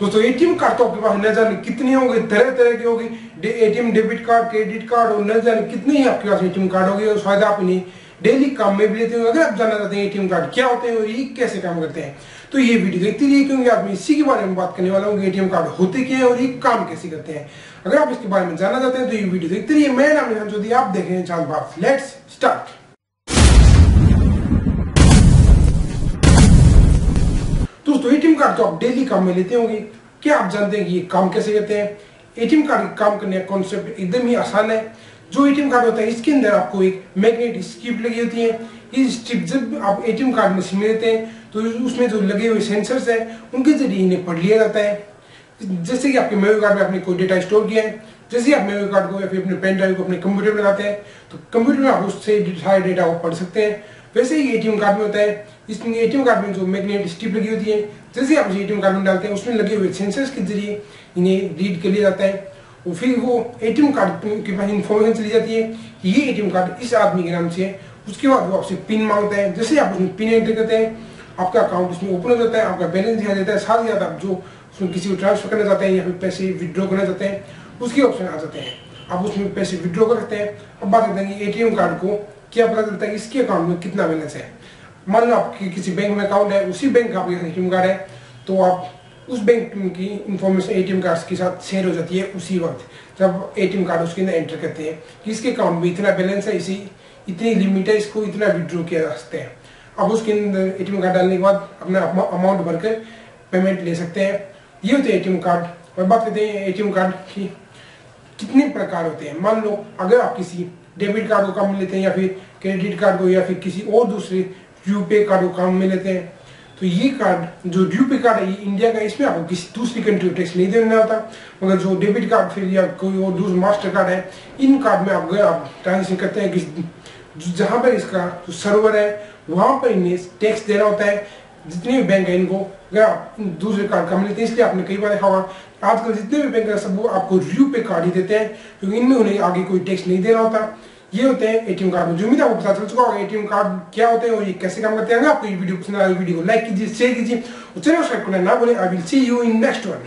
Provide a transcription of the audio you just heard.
दोस्तों ATM card तो आपके पास न जाने कितने होगी, तरह तरह की होगी। ATM debit card, credit card और न जाने कितने ही आपके पास एटीएम कार्ड होगी, और शायद आप इन्हें डेली काम में भी लेते हो अगर आप जानना चाहते हैं एटीएम कार्ड क्या होते हैं और ये कैसे काम करते हैं तो ये वीडियो देखते रहिए, क्योंकि आप इसी के बारे में बात करने वाला हूँ एटीएम कार्ड होते क्या है और ये काम कैसे करते हैं। अगर आप इसके बारे में जानना चाहते हैं तो ये वीडियो देखते रहिए। मैं नाम निहान चौधरी, आप देख रहे हैं चाँद बाप लेट्स स्टार्ट दोस्तों एटीएम कार्ड तो आप डेली काम में लेते होंगे। क्या आप जानते हैं कि ये काम कैसे करते हैं? एटीएम कार्ड काम करने का कॉन्सेप्ट एकदम ही आसान है। जो एटीएम कार्ड होता है, इसके अंदर आपको एक मैग्नेट स्ट्रिप लगी होती है। इस स्ट्रिप जब आप एटीएम कार्ड मशीन में लेते हैं तो उसमें जो लगे हुए सेंसर्स हैं, उनके ज़रिए इन्हें पढ़ लिया जाता है। जैसे कि आपके मेमोरी कार्ड में आपने कोई डेटा स्टोर किया है, जैसे आप मेमोरी कार्ड को या फिर अपने पेन ड्राइव को अपने कंप्यूटर में लगाते हैं तो कंप्यूटर में आप उससे सारे डेटा को पढ़ सकते हैं। वैसे ही एटीएम कार्ड में होता है, इसमें एटीएम कार्ड में जो मैग्नेट स्ट्रिप लगी होती है, जैसे आप एटीएम कार्ड में डालते हैं, उसमें लगे हुए सेंसर्स के ज़रिए इन्हें रीड कर लिया जाता है। और फिर वो एटीएम कार्ड के पास इन्फॉर्मेशन चली जाती है कि ये एटीएम कार्ड इस आदमी के नाम से है। उसके बाद वो आपसे पिन माँगता है। जैसे आप उसमें पिन एंटर करते हैं, आपका अकाउंट उसमें ओपन हो जाता है, आपका बैलेंस दिखाई देता है। साथ ही साथ आप जो उसमें किसी को ट्रांसफ़र करना चाहते हैं या फिर पैसे विड्रॉ करना चाहते हैं, उसके ऑप्शन आ जाते हैं। आप उसमें पैसे विड्रॉ कर सकते हैं। अब बात करते हैं कि एटीएम कार्ड को क्या पता चलता है कि इसके अकाउंट में कितना बैलेंस है। मान लो आपके किसी बैंक में अकाउंट है, उसी बैंक का आपके एटीएम कार्ड है तो आप उस बैंक की इंफॉर्मेशन एटीएम कार्ड के साथ शेयर हो जाती है उसी वक्त, जब एटीएम कार्ड उसके अंदर एंटर करते हैं कि इसके अकाउंट में इतना बैलेंस है, इसी, इतनी लिमिट है, इसको इतना विड्रॉ किया जा सकते हैं। अब उसके अंदर एटीएम कार्ड डालने के बाद अपना अमाउंट भरकर पेमेंट ले सकते हैं। ये होते हैं एटीएम कार्ड, और बात करते हैं एटीएम कार्ड की, कितने प्रकार होते हैं। मान लो, अगर आप किसी डेबिट कार्ड को काम में लेते हैं या फिर क्रेडिट कार्ड को या फिर किसी और दूसरे यूपे कार्ड को काम में लेते हैं तो ये कार्ड, जो ड्यू पे कार्ड है इंडिया का, इसमें आपको किसी दूसरी कंट्री को टैक्स नहीं देना होता। मगर जो डेबिट कार्ड फिर या कोई और दूसरा मास्टर कार्ड है, इन कार्ड में आप अगर आप ट्रांजेक्शन करते हैं किसी, जहाँ पर इसका जो सर्वर है, वहाँ पर इन्हें टैक्स देना होता है। जितने भी बैंक है इनको या दूसरे कार्ड का लेते हैं, इसलिए आपने कई बार देखा होगा, आजकल जितने भी बैंक है, सब वो आपको रिव्यू पे कार्ड ही देते हैं, क्योंकि इनमें उन्हें आगे कोई टैक्स नहीं देना होता। ये होते हैं एटीएम कार्ड में। जो उम्मीद आपको पता चल चुका होगा एटीएम कार्ड क्या होते हैं और ये कैसे काम करते हैं। आपको ये वीडियो पसंद आया वीडियो को लाइक कीजिए शेयर कीजिए, और चैनल सब्सक्राइब करना ना बोले I will see you in next one